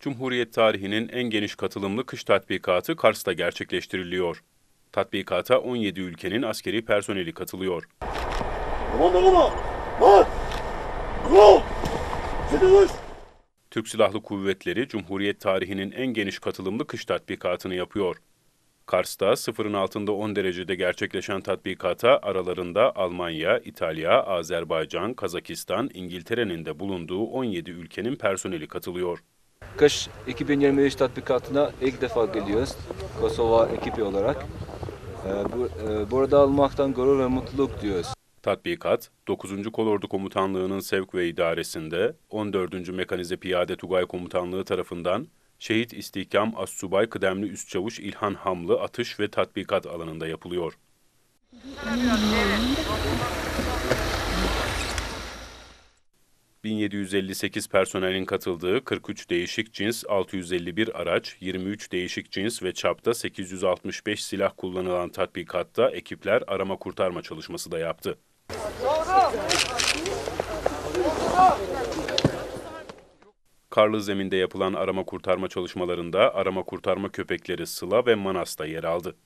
Cumhuriyet tarihinin en geniş katılımlı kış tatbikatı Kars'ta gerçekleştiriliyor. Tatbikata 17 ülkenin askeri personeli katılıyor. Türk Silahlı Kuvvetleri Cumhuriyet tarihinin en geniş katılımlı kış tatbikatını yapıyor. Kars'ta sıfırın altında 10 derecede gerçekleşen tatbikata aralarında Almanya, İtalya, Azerbaycan, Kazakistan, İngiltere'nin de bulunduğu 17 ülkenin personeli katılıyor. Kış 2023 tatbikatına ilk defa geliyoruz Kosova ekibi olarak. Ee, e, burada olmaktan gurur ve mutluluk duyuyoruz. Tatbikat, 9. Kolordu Komutanlığı'nın sevk ve idaresinde 14. Mekanize Piyade Tugay Komutanlığı tarafından Şehit İstihkam Assubay Kıdemli Üst Çavuş İlhan Hamlı atış ve tatbikat alanında yapılıyor. ...1758 personelin katıldığı 43 değişik cins 651 araç, 23 değişik cins ve çapta 865 silah kullanılan tatbikatta ekipler arama kurtarma çalışması da yaptı. Karlı zeminde yapılan arama kurtarma çalışmalarında arama kurtarma köpekleri Sıla ve Manas yer aldı.